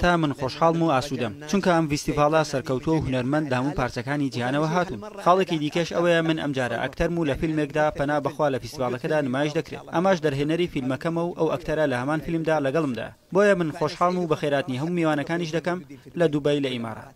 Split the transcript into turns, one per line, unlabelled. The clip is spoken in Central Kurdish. تا من خۆشحاڵم و ئاسوودەم چونکە ئەم فیسیڤاڵا سەرکەوتۆ و هوەرمەند دام و پارچەکانی جیهانەوە هاتون خاڵێکی دیکەش ئەوەیە من ئەمجارە ئەکتەرم و لە فیلمێکدا پەنا بەخوا لە فیسیڤالەکەدا نمایش دەکرێت ئەماش دەرهێنەری فیلمەکەمە و ئەو ئەکتەرە لە هەمان فیلمدا لەگەڵمدا بۆیە من خۆشحاڵم و بە خێراتنی هەموو میوانەکانیش دەکەم لە دووبەی لە ئیمارات